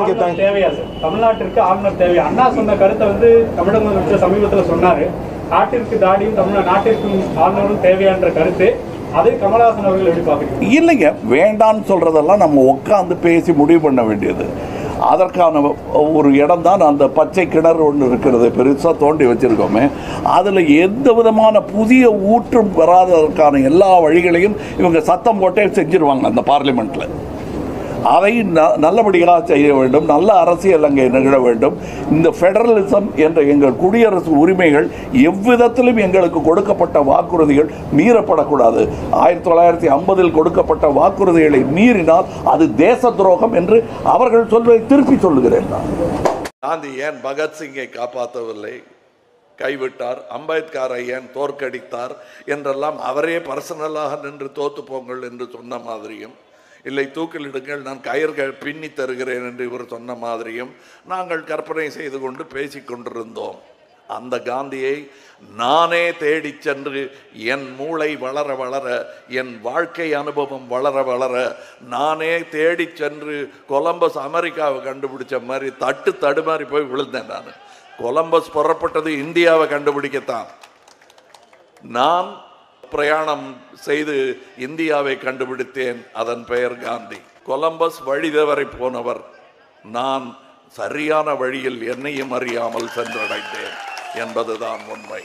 கொடுத்தாங்க தேவையா? சார் தமிழ்நாட்டிற்கு ஆளுநர் தேவையா அண்ணா சொன்ன கருத்தை வந்து தமிழக முதலமைச்சர் சமீபத்தில் சொன்னாரு. நாட்டிற்கு தாடியும் தமிழ் நாட்டிற்கும் ஆளுநரும் தேவையான்ற கருத்து அதை கமலஹாசன் அவர்கள் எப்படி பார்க்குறீங்க இல்லைங்க. வேண்டான்னு சொல்கிறதெல்லாம் நம்ம உட்காந்து பேசி முடிவு பண்ண வேண்டியது. அதற்கான ஒரு இடம் தான் அந்த பச்சை கிணறு ஒன்று இருக்கிறது. பெருசாக தோண்டி வச்சுருக்கோமே. அதில் எந்த விதமான புதிய ஊற்றும் வராததற்கான எல்லா வழிகளையும் இவங்க சத்தம் போட்டே செஞ்சிருவாங்க அந்த பார்லிமெண்ட்டில் அதை ந நல்லபடியாக செய்ய வேண்டும். நல்ல அரசியல் அங்கே நிகழ வேண்டும். இந்த ஃபெடரலிசம் என்ற எங்கள் குடியரசு உரிமைகள் எவ்விதத்திலும் எங்களுக்கு கொடுக்கப்பட்ட வாக்குறுதிகள் மீறப்படக்கூடாது. ஆயிரத்தி தொள்ளாயிரத்தி ஐம்பதில் கொடுக்கப்பட்ட வாக்குறுதிகளை மீறினால் அது தேச துரோகம் என்று அவர்கள் சொல்வதை திருப்பி சொல்லுகிறேன் நான். காந்தி ஏன் பகத்சிங்கை காப்பாற்றவில்லை கைவிட்டார். அம்பேத்கரை ஏன் தோற்கடித்தார்? என்றெல்லாம் அவரே பர்சனலாக நின்று தோத்து போங்கள் என்று சொன்ன மாதிரியும் இல்லை தூக்கிலிடுங்கள் நான் கயிர்கள் பின்னி தருகிறேன் என்று இவர் சொன்ன மாதிரியும் நாங்கள் கற்பனை செய்து கொண்டு பேசிக் கொண்டிருந்தோம். அந்த காந்தியை நானே தேடி சென்று என் மூளை வளர வளர என் வாழ்க்கை அனுபவம் வளர வளர நானே தேடி சென்று கொலம்பஸ் அமெரிக்காவை கண்டுபிடிச்ச மாதிரி தட்டு தடுமாறி போய் விழுந்தேன் நான். கொலம்பஸ் புறப்பட்டது இந்தியாவை கண்டுபிடிக்கத்தான். நான் பிரயாணம் செய்து இந்தியாவை கண்டுபிடித்தேன். அதன் பெயர் காந்தி. கொலம்பஸ் வழிதவரை போனவர். நான் சரியான வழியில் என்னையும் அறியாமல் சென்றடைந்தேன். என்பதுதான் உண்மை.